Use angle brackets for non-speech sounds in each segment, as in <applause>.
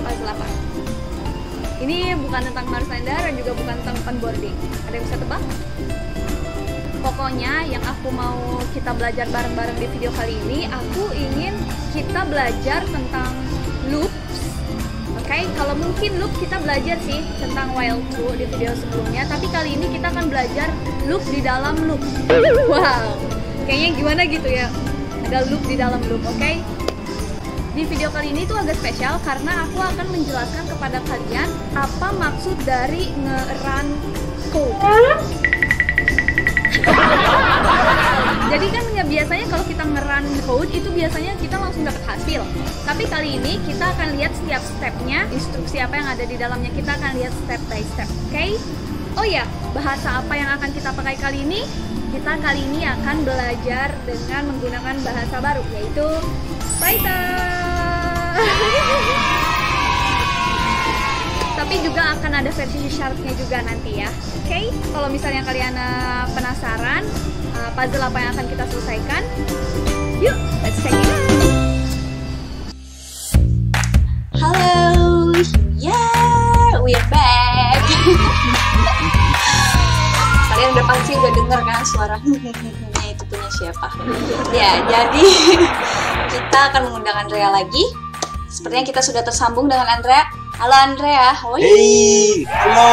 puzzle apa? Ini bukan tentang Marslander dan juga bukan tentang boarding. Ada yang bisa tebak? Pokoknya yang aku mau kita belajar bareng-bareng di video kali ini, aku ingin kita belajar tentang loops. Oke, okay? kalau mungkin loop kita belajar sih tentang while true di video sebelumnya, tapi kali ini kita akan belajar loop di dalam loop. Wow, kayaknya gimana gitu ya? Ada loop di dalam loop, oke? Okay? Di video kali ini tuh agak spesial karena aku akan menjelaskan kepada kalian apa maksud dari nge-run code. Jadi kan ya biasanya kalau kita nge-run code itu biasanya kita langsung dapat hasil. Tapi kali ini kita akan lihat setiap stepnya, instruksi apa yang ada di dalamnya. Kita akan lihat step by step, oke? Okay? Oh ya, bahasa apa yang akan kita pakai kali ini? Kita kali ini akan belajar dengan menggunakan bahasa baru, yaitu Python. Tapi juga akan ada versi sharpnya juga nanti ya. Oke, okay? kalau misalnya kalian uh, penasaran uh, puzzle apa yang akan kita selesaikan, yuk let's check it out. Halo, yeah, we are back. <laughs> Kalian udah pasti udah denger kan suara <laughs> itu punya siapa? Ya, jadi <laughs> kita akan mengundang Andrea lagi. Sepertinya kita sudah tersambung dengan Andrea. Halo Andrea, you? Hey, hello. <laughs>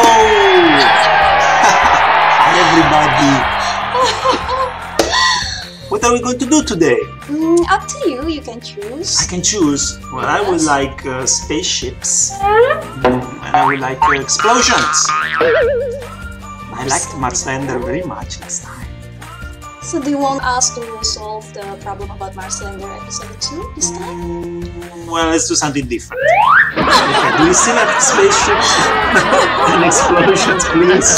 Hi everybody. What are we going to do today? Mm, up to you, you can choose. I can choose. Well, I would like uh, spaceships. And I would like uh, explosions. I liked Marslander very much last time. So do you want us to solve the problem about Marslander episode 2 this time? Mm, well, let's do something different. Do you still have spaceships <laughs> and explosions, please?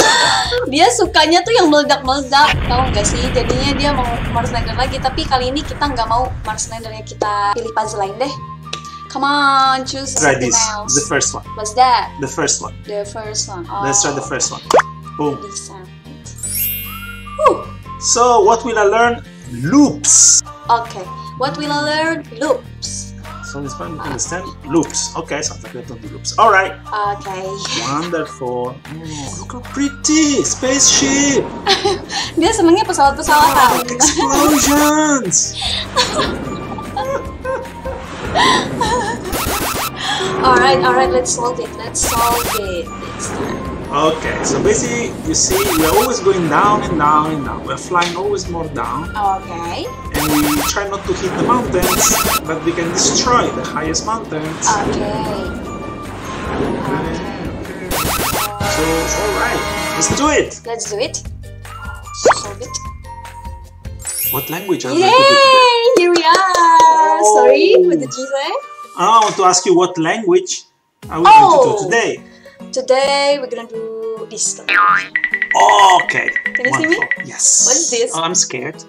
Dia sukanya tuh yang meledak-meledak, tahu nggak sih? Jadinya dia mau Marslander lagi, tapi kali ini kita nggak mau Marslander ya kita pilih puzzle lain deh. Come on, choose Try something this, else. the first one. What's that? The first one. The first one. Oh, Let's try the first one. Boom. this one. Whew. So, what will I learn? Loops. Okay. What will I learn? Loops. So this one you can understand loops. Okay, like we don't do loops. All right. Okay. Wonderful. Oh, look how pretty. Spaceship. Dia senengnya pesawat-pesawatan. Wow, explosions. <laughs> alright, alright. Let's solve it. Let's solve it time. Okay, so basically, you see, we're always going down and down and down. We're flying always more down, Okay. and we try not to hit the mountains, but we can destroy the highest mountains. Okay. Okay. So, all right, let's do it. Let's do it. Solve it. What language are we going to do? Yay! Here we are. Oh. Sorry, what did you say? I want to ask you what language are we going to Oh. do today? Today we're gonna do this. Oh, okay. Can you see me? Yes. What is this? Oh, I'm scared.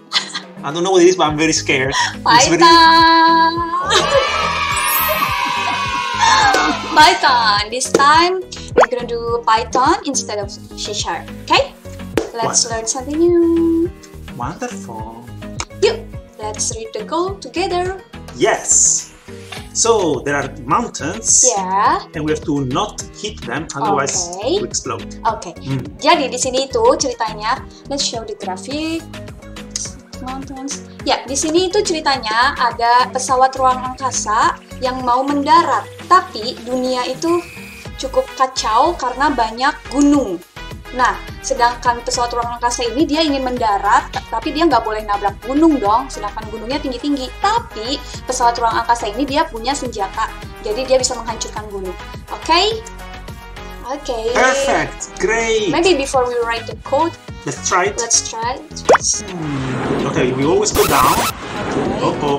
I don't know what it is, but I'm very scared. It's very- Python. <laughs> Python. This time we're gonna do Python instead of C sharp. Okay? Let's learn something new. Wonderful. Yuk, let's read the code together. Yes. So there are mountains, Ya. and we have to not hit them, otherwise Okay. we explode. Oke. Hmm. Jadi di sini itu ceritanya, let's show the graphic. Mountains. Ya, di sini itu ceritanya ada pesawat ruang angkasa yang mau mendarat, tapi dunia itu cukup kacau karena banyak gunung. Nah, sedangkan pesawat ruang angkasa ini dia ingin mendarat, tapi dia nggak boleh nabrak gunung dong, sedangkan gunungnya tinggi-tinggi. Tapi pesawat ruang angkasa ini dia punya senjata, jadi dia bisa menghancurkan gunung. Oke? Oke. Perfect. Great. Maybe before we write the code, Let's try it. let's try. Hmm. Okay, we always go down. Oh, oh.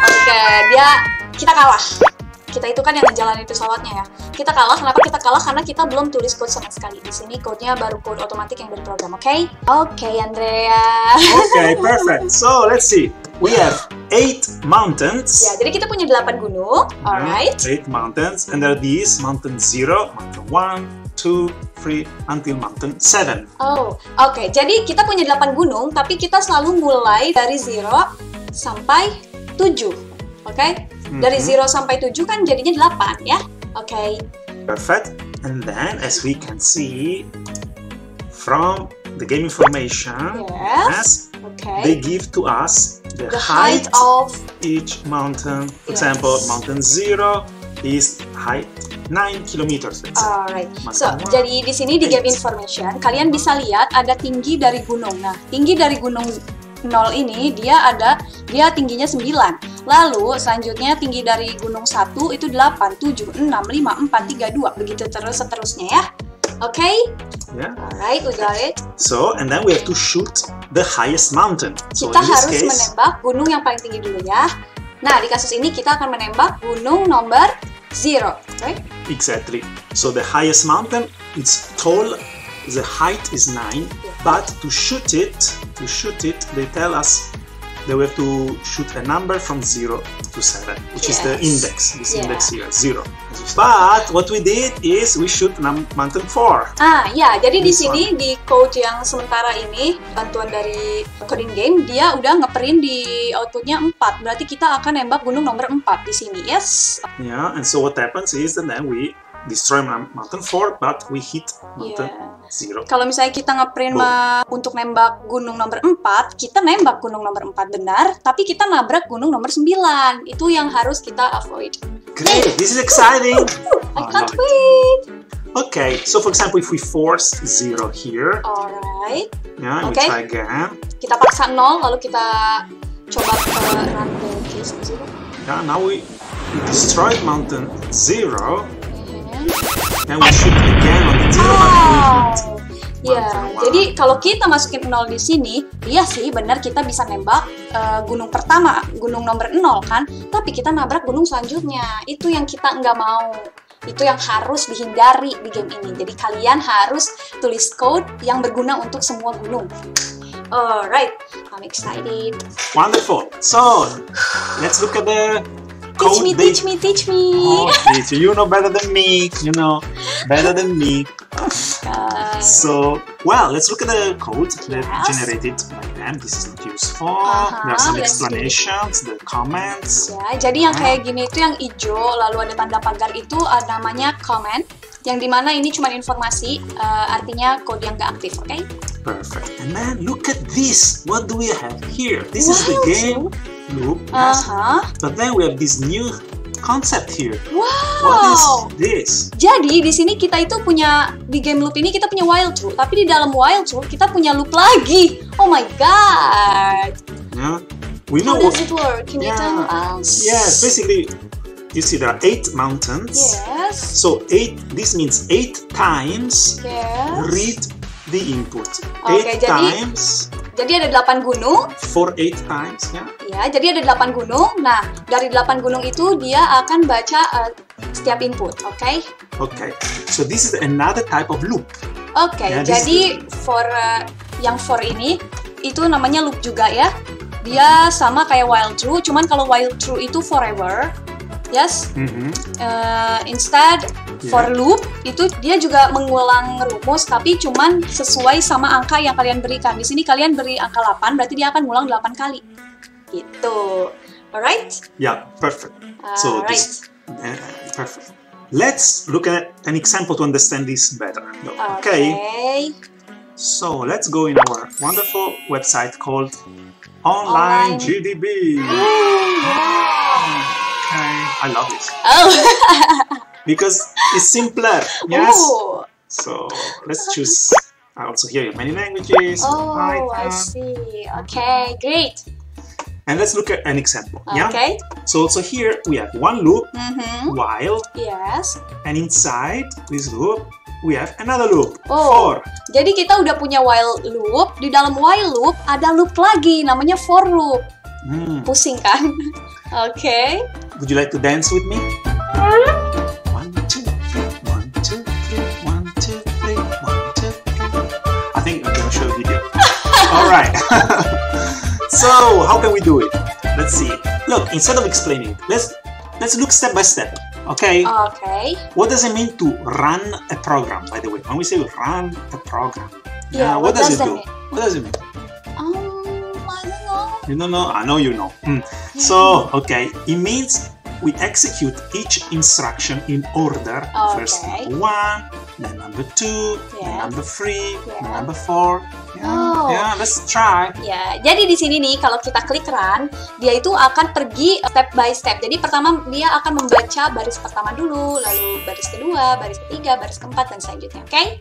Oke, dia kita kalah. Kita itu kan yang ngejalanin pesawatnya ya. Kita kalah. Kenapa kita kalah? Karena kita belum tulis code sama sekali. Di sini code-nya baru code otomatis yang dari program. Oke? Oke, Andrea. Okay, perfect. So let's see. We have eight mountains. ya, jadi kita punya 8 gunung. Alright. Eight mountains, and there are these mountain zero, mountain one, two, three, until mountain seven. Oh, oke. Jadi kita punya 8 gunung, tapi kita selalu mulai dari zero sampai 7. Oke? Dari Mhm. 0 sampai 7 kan jadinya 8 ya. Oke. Perfect. And then, as we can see from the game information, Yes. they Oke. give to us the, The height of each mountain. For Yes. example, mountain zero is height 9 kilometers. Alright. So, Mantap. jadi di sini di game information kalian bisa lihat ada tinggi dari gunung. Nah, tinggi dari gunung 0 ini dia ada dia tingginya 9. Lalu selanjutnya tinggi dari gunung 1 itu 8, 7, 6, 5, 4, 3, 2 begitu terus seterusnya ya. Oke? Yeah. Alright, we got it. So, and then we have to shoot the highest mountain. So Kita harus case, menembak gunung yang paling tinggi dulu ya. Nah, di kasus ini kita akan menembak gunung nomor 0, right? exactly. So the highest mountain is tall. The height is nine, but to shoot it, to shoot it, they tell us that we have to shoot a number from zero to seven, which is the Yes. index. This Yeah. index here, zero. But what we did is we shoot mountain four. Ah, ya, jadi di This sini di code yang sementara ini bantuan dari coding game dia udah ngeprint di outputnya 4. Berarti kita akan nembak gunung nomor 4 di sini. Yes. Yeah, and so what happens is that then we destroy Mount- mountain four, but we hit mountain Yeah. zero. Kalau misalnya kita ngeprint ma- untuk nembak gunung nomor 4, kita nembak gunung nomor 4 benar, tapi kita nabrak gunung nomor 9. Itu yang harus kita avoid. Great, this is exciting. I Oh, can't wait. Okay, so for example, if we force zero here, Alright. yeah, and Okay. we try again. Kita paksa 0 lalu kita coba ke run the case zero. Yeah, now we, we destroyed mountain zero, And we shoot again on the zero, hit. Ya, jadi kalau kita masukin 0 di sini, iya sih benar kita bisa nembak eh, gunung pertama, gunung nomor 0 kan, tapi kita nabrak gunung selanjutnya. Itu yang kita nggak mau. Itu yang harus dihindari di game ini. Jadi kalian harus tulis code yang berguna untuk semua gunung. Alright, I'm excited. Wonderful. So let's look at the Teach me, they- teach me, teach me. Oh, teacher, you know better than me. You know better than me. <laughs> Uh, So, well, let's look at the code that Yes. generated by them. This is not useful. Uh-huh, There are some explanations, the comments. Ya, jadi yang kayak gini itu yang hijau, lalu ada tanda pagar itu uh, namanya comment, yang di mana ini cuma informasi, uh, artinya kode yang nggak aktif, oke? Perfect. And then look at this. What do we have here? This is the Wow. game loop. Yes. Aha, But then we have this new concept here. wow. What is this? Jadi di sini kita itu punya di game loop ini kita punya while true, tapi di dalam while true kita punya loop lagi. Oh my god. Yeah. We How know does what. it work? Can you Yeah. tell us? Yes, basically, you see there are eight mountains. Yes. So eight. This means eight times Yes. read the input. Oke, eight jadi- times Jadi ada 8 gunung, for eight times. Yeah. Ya. Jadi ada 8 gunung. Nah, dari 8 gunung itu dia akan baca uh, setiap input, oke? Okay. So this is another type of loop. Oke, Ya, this jadi for uh, yang for ini itu namanya loop juga ya. Dia sama kayak while true, cuman kalau while true itu forever. Yes. Mhm. Uh, instead for Yeah. loop itu dia juga mengulang rumus tapi cuman sesuai sama angka yang kalian berikan. Di sini kalian beri angka 8, berarti dia akan ngulang 8 kali. Gitu. Alright? Yeah. Perfect. So Alright. this uh, perfect. Let's look at an example to understand this better. Okay. Okay. So let's go in our wonderful website called Online, Online. GDB. <gasps> Okay, I love this Oh. <laughs> because it's simpler. Yes. Ooh. So let's choose. I also hear many languages. Oh, I see. Okay, great. And let's look at an example. Yeah. Okay. So also here we have one loop Mm-hmm. while, Yes. and inside this loop we have another loop Oh. for. Jadi kita udah punya while loop. Di dalam while loop ada loop lagi, namanya for loop. Hmm. Pusing kan? Oke. Would you like to dance with me? One, two, three, one, two, three, one, two, three, one, two, three. I think I'm gonna show a video. <laughs> All right. <laughs> so how can we do it? Let's see. Look, instead of explaining, let's let's look step by step. Okay. Okay. What does it mean to run a program? By the way, when we say run a program, Yeah, uh, what, what does, does it do? mean? What does it mean? Um, I don't know. You don't know? I know you know. Hmm. So, okay, it means we execute each instruction in order. Okay. First number one, then number two, then number three, then number four. Oh. yeah, let's try. Ya, jadi di sini nih kalau kita klik run, dia itu akan pergi step by step. Jadi pertama dia akan membaca baris pertama dulu, lalu baris kedua, baris ketiga, baris keempat dan selanjutnya. Oke?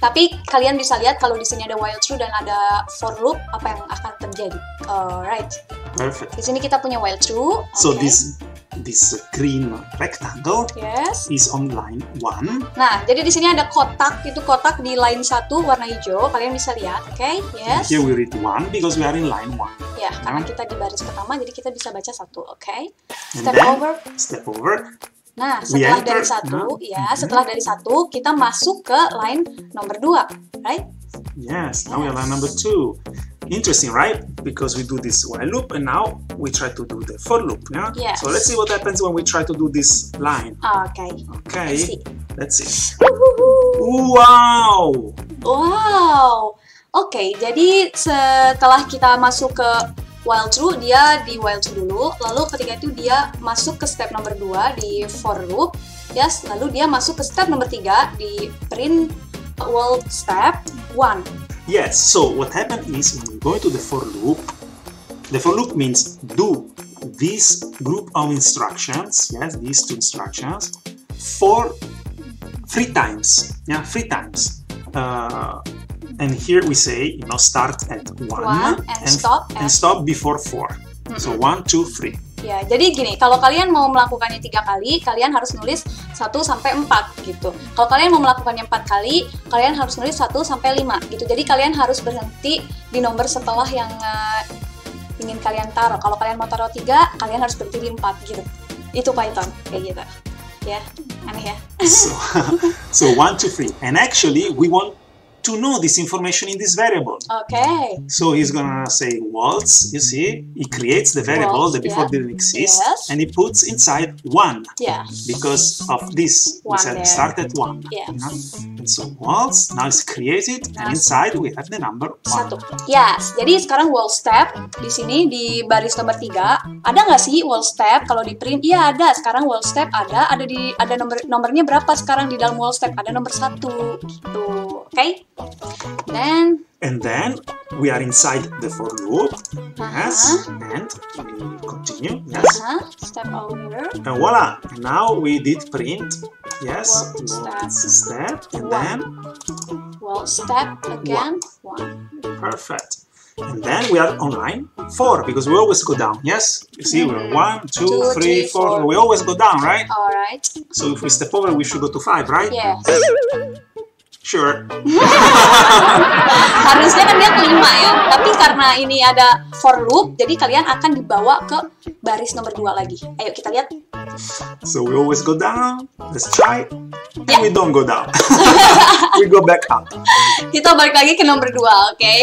Tapi kalian bisa lihat kalau di sini ada while true dan ada for loop apa yang akan terjadi. Alright. Perfect. Di sini kita punya while true. So Oke. this this green rectangle Yes. is on line one. Nah, jadi di sini ada kotak, itu kotak di line satu warna hijau. Kalian bisa lihat, oke? Yes. Here we read one because we are in line one. Ya, karena kita di baris pertama, jadi kita bisa baca satu, oke? And Step then over. step over. Nah, We setelah enter, dari satu, no? ya, Mhm. setelah dari satu, kita masuk ke line nomor dua, right? Yes, now we are Yes. line number two. Interesting, right? Because we do this while loop and now we try to do the for loop. Yeah. Yes. So let's see what happens when we try to do this line. Oke. Okay. Let's see. Let's see. Wow. Wow. Oke, jadi setelah kita masuk ke while true, dia di while true dulu. Lalu ketika itu dia masuk ke step nomor 2 di for loop. Yes, lalu dia masuk ke step nomor 3 di print while step 1. Yes. So what happened is when we go into the for loop, the for loop means do this group of instructions. Yes, these two instructions for three times. Yeah, three times. Uh, and here we say, you know, start at one, One, and stop and stop before four. So one, two, three. Ya, jadi gini, kalau kalian mau melakukannya tiga kali, kalian harus nulis 1 sampai 4 gitu. Kalau kalian mau melakukannya empat kali, kalian harus nulis 1 sampai 5 gitu. Jadi kalian harus berhenti di nomor setelah yang eh, ingin kalian taruh. Kalau kalian mau taruh 3, kalian harus berhenti di 4 gitu. Itu Python kayak gitu. Ya, aneh ya. So, <laughs> so one, two, three. And actually, we want to know this information in this variable. Oke. So he's gonna say waltz, you see, he creates the variable Waltz, that before yeah. didn't exist, Yes. and he puts inside one Ya. because of this. We One said there. start at one. Yes. you know? And so waltz now it's created, and inside we have the number one. Satu. Yes, jadi sekarang wall step di sini di baris nomor 3 ada nggak sih wall step kalau di print? Iya ada. Sekarang wall step ada. Ada di ada nomor nomornya berapa sekarang di dalam wall step? Ada nomor satu gitu. Oke? Dan And then we are inside the for loop. Yes, Uh-huh. and we continue. Yes. uh, step over. And voila! Now we did print. Yes, One one step. step, and One. then Well, step again. One. perfect. And then we are on line four because we always go down. Yes, you see, we're one, two, Mm-hmm. Two, three, three, four. four. We always go down, right? Alright. So if we step over, we should go to five, right? Yes. Sure. <laughs> Harusnya kan dia kelima ya. Tapi karena ini ada for loop, jadi kalian akan dibawa ke baris nomor 2 lagi. Ayo kita lihat. So we always go down. Let's try. And Yeah. we don't go down. <laughs> <laughs> we go back up Kita balik lagi ke nomor 2, oke?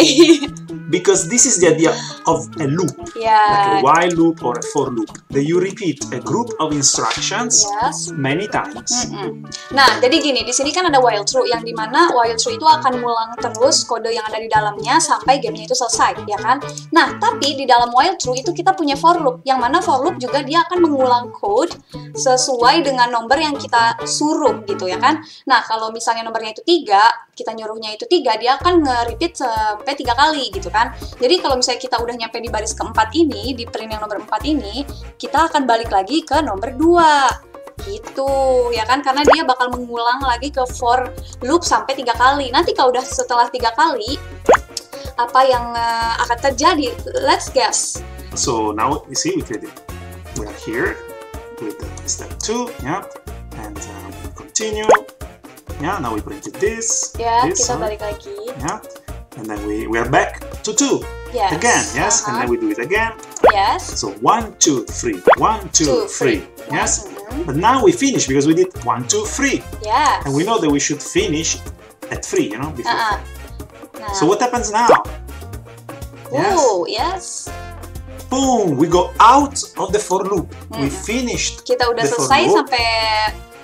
Because this is the idea of a loop. like ya. a while loop or a for loop, that you repeat a group of instructions Yes. many times. Mm-mm. Nah, jadi gini, di sini kan ada while true yang di mana while true itu akan ngulang terus kode yang ada di dalamnya sampai gamenya itu selesai, ya kan? Nah, tapi di dalam while true itu kita punya for loop, yang mana for loop juga dia akan mengulang code sesuai dengan nomor yang kita suruh gitu ya kan? Nah, kalau misalnya nomornya itu tiga, kita nyuruhnya itu tiga, dia akan nge-repeat sampai tiga kali gitu kan? Jadi kalau misalnya kita udah nyampe di baris keempat ini, di print yang nomor empat ini, kita akan balik lagi ke nomor dua. Gitu ya kan? Karena dia bakal mengulang lagi ke for loop sampai tiga kali. Nanti kalau udah setelah tiga kali apa yang eh, akan terjadi? Let's guess. So now you see we did it. We are here with uh, step two, yeah, and uh, we continue. Yeah, now we printed this, ya this, kita balik lagi. Yeah, and then we we are back to two yes again, yes, and Uh-huh. then we do it again. yes So one, two, three, one, two, three, yes. Mhm. But now we finish because we did one, two, three, yes and we know that we should finish at three, you know, before. Uh-uh. nah So what happens now? Yes. oh yes Boom! We go out of the for loop. We Mhm. finished. kita udah The for selesai loop. sampai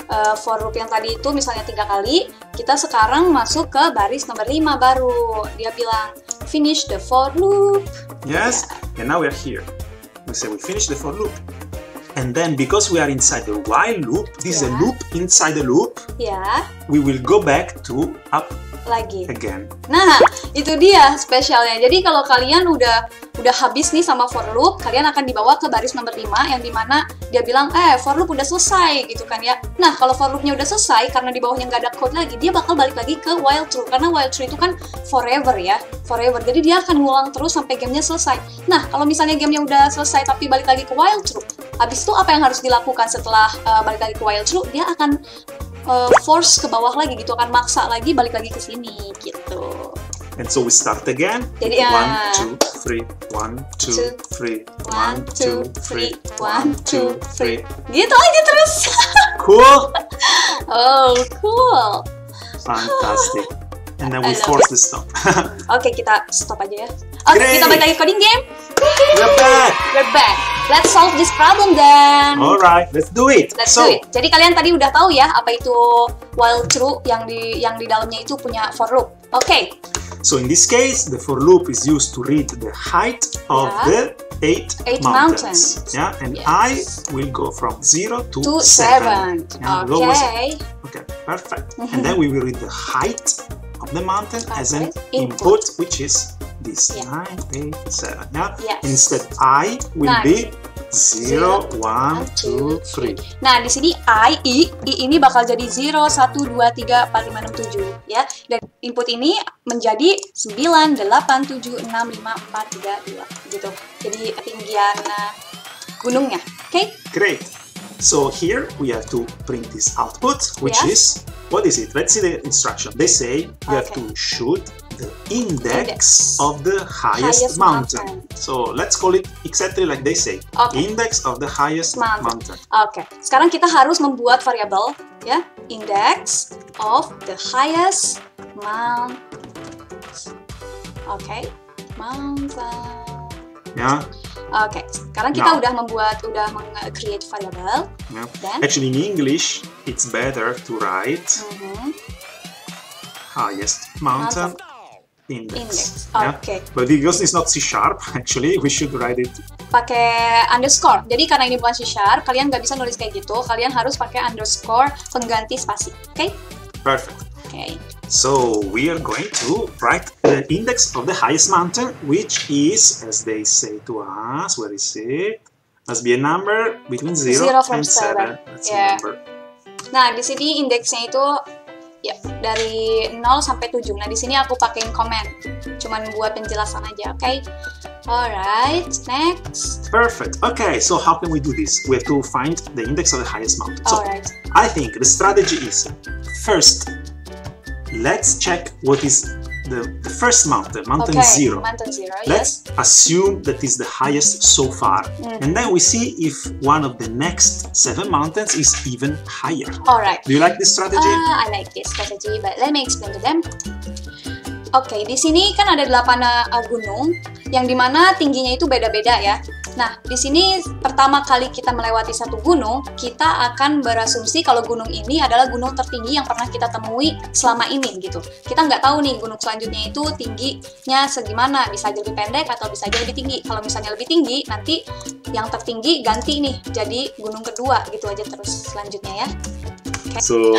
eh, for loop yang tadi itu misalnya tiga kali kita sekarang masuk ke baris nomor 5 baru dia bilang finish the for loop. Yes? And now we are here. We say we finish the for loop. And then because we are inside the while loop, this is a Yeah. loop inside the loop, Ya, we will go back to up lagi. again. Nah, itu dia spesialnya. Jadi kalau kalian udah udah habis nih sama for loop, kalian akan dibawa ke baris nomor 5 yang di mana dia bilang, eh for loop udah selesai gitu kan ya. Nah, kalau for loopnya udah selesai, karena di bawahnya nggak ada code lagi, dia bakal balik lagi ke while true. Karena while true itu kan forever ya, forever. Jadi dia akan ngulang terus sampai gamenya selesai. Nah, kalau misalnya gamenya udah selesai tapi balik lagi ke while true, habis itu apa yang harus dilakukan setelah uh, balik lagi ke while true? Dia akan uh, force ke bawah lagi gitu, akan maksa lagi balik lagi ke sini gitu. And so we start again. Ya. One, two, three, one, two, Two, three, One, two, three, one, two, three. three. Gitu aja terus. Cool? <laughs> oh, cool. Fantastic. <laughs> And then we I force the stop. <laughs> Oke, kita stop aja ya. Oke, Great. kita balik lagi coding game. We're back. We're back. Let's solve this problem then. Alright, let's do it. Let's so, do it. Jadi kalian tadi udah tahu ya apa itu while true yang di yang di dalamnya itu punya for loop. Oke. so in this case, the for loop is used to read the height of Yeah. the eight, Eight mountains. mountains. Yeah, and Yes. I will go from zero to, To seven. seven. Yeah, the lowest- Okay. Okay, perfect. Mhm. And then we will read the height the mountain as an Okay, input, input. which is this Yeah. nine, eight, seven. Yeah. Yes. Instead, I will Nine. be zero, Zero, one, One, two, three. Nah, di sini I, I, I ini bakal jadi 0, 1, 2, 3, 4, 5, 6, 7 ya. Dan input ini menjadi 9, 8, 7, 6, 5, 4, 3, 2 gitu. Jadi ketinggian uh, gunungnya. Oke? Great. So here we have to print this output, which Yes. is what is it? Let's see the instruction. They say you have to shoot the index, Index. of the highest, Highest mountain. mountain. So let's call it exactly like they say. Okay. Index of the highest Mountain. mountain. Oke. Sekarang kita harus membuat variabel ya, index of the highest mountain. Oke. Mountain. Yeah. Oke, sekarang kita Now. udah membuat, udah meng-create variabel. yeah. Dan, Actually, in English, it's better to write Mhm. highest mountain, index. Index. Yeah. Oke. But because it's not C sharp, <laughs> actually, we should write it. pakai underscore. Jadi karena ini bukan C sharp, kalian nggak bisa nulis kayak gitu. Kalian harus pakai underscore pengganti spasi. Oke? Perfect. Oke. So we are going to write the index of the highest mountain, which is, as they say to us, where is it? Must be a number between zero, Zero from and seven. seven. That's Yeah. number. Nah, di sini indeksnya itu ya dari 0 sampai 7. Nah, di sini aku pakein comment. Cuman buat penjelasan aja, oke? Alright, next. Perfect. Okay, so how can we do this? We have to find the index of the highest mountain. So Alright. I think the strategy is first, let's check what is the, the first mountain, mountain Okay, zero. Mountain zero, yes. Let's assume that is the highest so far. Mm. And then we see if one of the next seven mountains is even higher. Alright. Do you like this strategy? Ah, I like this strategy, but let me explain to them. Oke, di sini kan ada 8 uh, gunung yang dimana tingginya itu beda-beda ya. Nah, di sini pertama kali kita melewati satu gunung, kita akan berasumsi kalau gunung ini adalah gunung tertinggi yang pernah kita temui selama ini gitu. Kita nggak tahu nih gunung selanjutnya itu tingginya segimana, bisa aja lebih pendek atau bisa aja lebih tinggi. Kalau misalnya lebih tinggi, nanti yang tertinggi ganti nih jadi gunung kedua gitu aja terus selanjutnya ya. So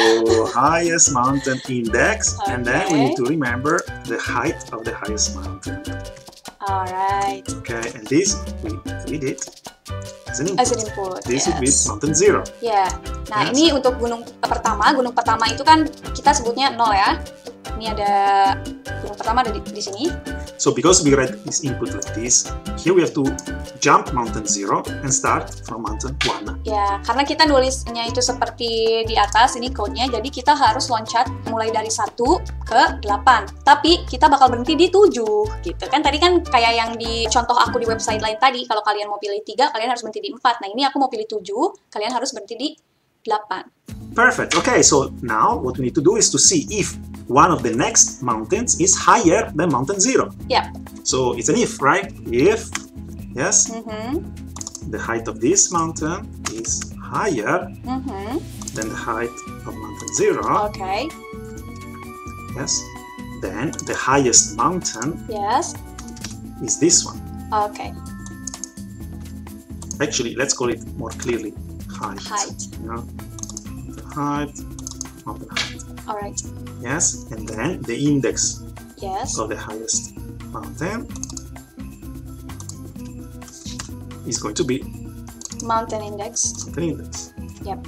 highest mountain index, and then we need to remember the height of the highest mountain. Alright. Okay, and this we read it as an input. As an input. This would be yes. mountain zero. Ya. Nah, Yes. ini untuk gunung pertama. Gunung pertama itu kan kita sebutnya nol ya. Ini ada gunung pertama ada di, di sini. So because we read this input like this, here we have to jump mountain zero and start from mountain one. Ya, karena kita nulisnya itu seperti di atas ini code-nya, jadi kita harus loncat mulai dari 1 ke 8. Tapi kita bakal berhenti di 7 gitu kan. Tadi kan kayak yang di contoh aku di website lain tadi, kalau kalian mau pilih 3, kalian harus berhenti di 4. Nah, ini aku mau pilih 7, kalian harus berhenti di 8. Perfect. Okay, so now what we need to do is to see if one of the next mountains is higher than mountain zero. Yeah. So it's an if, right? If, yes, Mhm. the height of this mountain is higher Mhm. than the height of mountain zero, Okay. yes, then the highest mountain Yes. is this one. Okay. Actually, let's call it more clearly height. height. Know, the height, mountain height. Alright. Yes, and then the index Yes. of the highest mountain is going to be Mountain index. mountain index. Yep.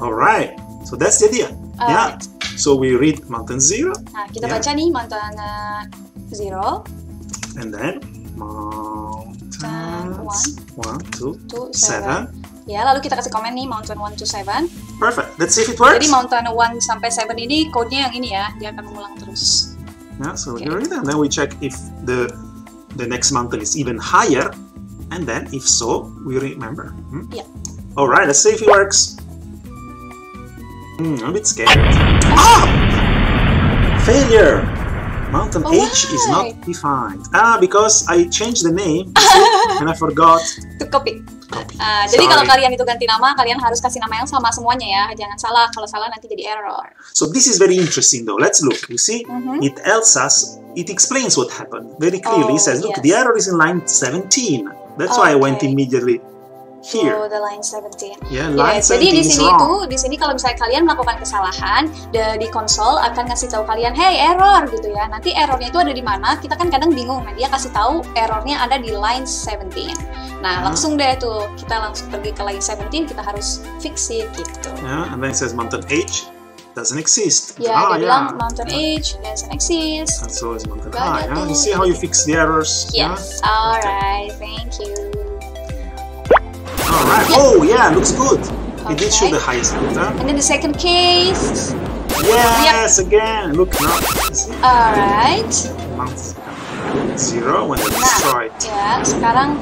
All right, so that's the idea. Yeah. Alright. So we read mountain zero, Nah, kita Yeah. baca nih mountain uh, zero, and then mountains one, two, two, seven. seven. Ya, lalu kita kasih komen nih mountain 1 to 7. Perfect. Let's see if it works. Jadi mountain 1 sampai 7 ini code-nya yang ini ya, dia akan mengulang terus. Yeah, so Okay. we read it, and then we check if the the next mountain is even higher, and then if so, we remember. Hmm? Yeah. All right, let's see if it works. Hmm, I'm a bit scared. Ah! Failure. Mountain Oh, H is not defined. Ah, because I changed the name <laughs> and I forgot to copy. Ah, jadi kalau kalian itu ganti nama, kalian harus kasih nama yang sama semuanya ya. Jangan salah, kalau salah nanti jadi error. So this is very interesting though. Let's look. You see, Mhm. it tells us, it explains what happened very clearly. it Oh, says, look, yes. the error is in line 17. That's why I went immediately here. To the line 17. Yeah, line Yes, jadi 17 di is sini tuh, di sini kalau misalnya kalian melakukan kesalahan, de- di konsol akan ngasih tahu kalian, hey error gitu ya. Nanti errornya itu ada di mana? Kita kan kadang bingung. Nah, dia kasih tahu errornya ada di line 17. Nah, Hmm. langsung deh tuh kita langsung pergi ke line 17, kita harus fix it gitu. Yeah, and then it says mountain H doesn't exist. Ya, ah, dia bilang yeah. mountain age doesn't exist. And so is mountain high. ada huh? You see how you fix the errors? Yes, alright, thank you. Yeah? All right. Oh, yeah, looks good. It did show Okay. the highest mountain. And then the second case, Yes, again. Look now. Alright. Zero when they're Nah, destroyed. ya sekarang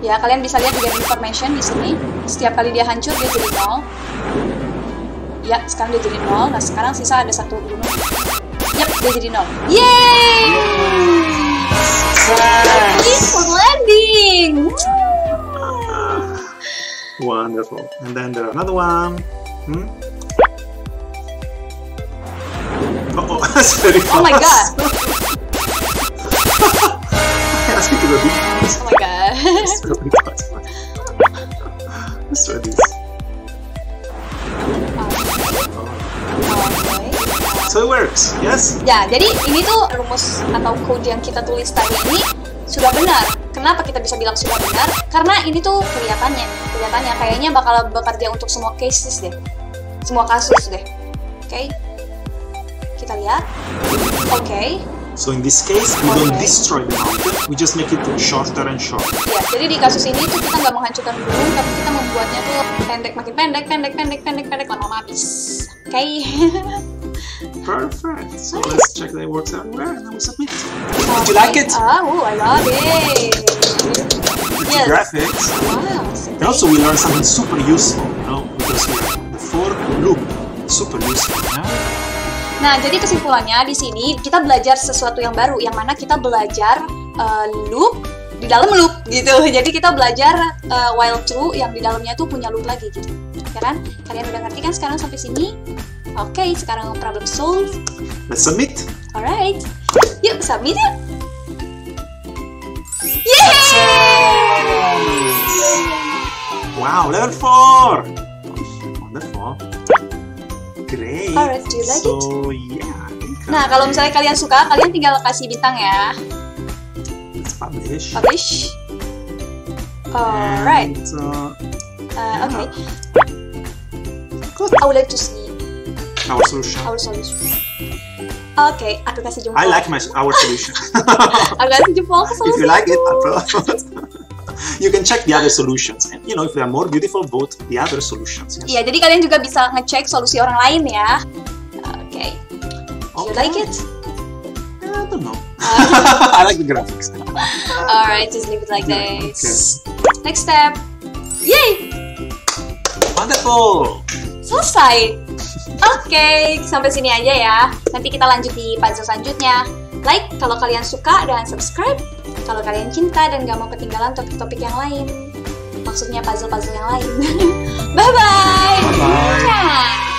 ya kalian bisa lihat game information di sini. Setiap kali dia hancur dia jadi nol. Ya, sekarang dia jadi nol. Nah, sekarang sisa ada satu gunung. Yap, dia jadi nol. Yeay! For landing! Wonderful. And then there another one. Hmm? <laughs> Oh, oh, <laughs> that's very fast. Oh my god! To. Oh my god. Let's. Let's try this. So it works, yes? Ya, jadi ini tuh rumus atau code yang kita tulis tadi ini sudah benar. Kenapa kita bisa bilang sudah benar? Karena ini tuh kelihatannya, kelihatannya kayaknya bakal bekerja untuk semua cases deh, semua kasus deh. Oke, kita lihat. Oke, So in this case, we don't Okay. destroy the mountain, we just make it shorter and shorter. ya. Jadi di kasus ini tuh kita nggak menghancurkan gunung, tapi kita membuatnya tuh pendek, makin pendek, pendek, pendek, pendek, pendek, lama-lama habis. Oke. <laughs> Perfect. So let's check that it works everywhere and then we submit. Did you like it? Ah, oh, I love it. Yes. graphics. Wow. And also we learned something super useful, you know, because we have the for loop. Super useful, yeah? Nah, jadi kesimpulannya di sini kita belajar sesuatu yang baru, yang mana kita belajar uh, loop di dalam loop gitu. <laughs> Jadi kita belajar uh, while true yang di dalamnya tuh punya loop lagi gitu. Ya kan? Kalian udah ngerti kan sekarang sampai sini? Oke, sekarang problem solve. Let's submit. Alright. Yuk, submit yuk. Yeay! Wow, level 4! Wonderful. Great. Alright, do you like so, yeah. I think Nah, kalau misalnya kalian suka, kalian tinggal kasih bintang ya. Let's publish. Publish. Alright. Uh, Uh, okay. good. I would like to see Our solution. our solution. Oke, aku kasih jempol. I like my our solution. <laughs> Aku kasih jempol ke if you like it, <laughs> you can check the other solutions, and you know if they are more beautiful, vote the other solutions. Yes. Iya, jadi kalian juga bisa ngecek solusi orang lain ya. Oke. You like it? I don't know. Uh, <laughs> I like the graphics. Alright, just leave it like Yeah, this. Next step. Yay! Wonderful. Selesai. Oke, okay, sampai sini aja ya. Nanti kita lanjut di puzzle selanjutnya. Like kalau kalian suka dan subscribe kalau kalian cinta dan gak mau ketinggalan topik-topik yang lain. Maksudnya puzzle-puzzle yang lain. <laughs> Bye-bye! Bye-bye!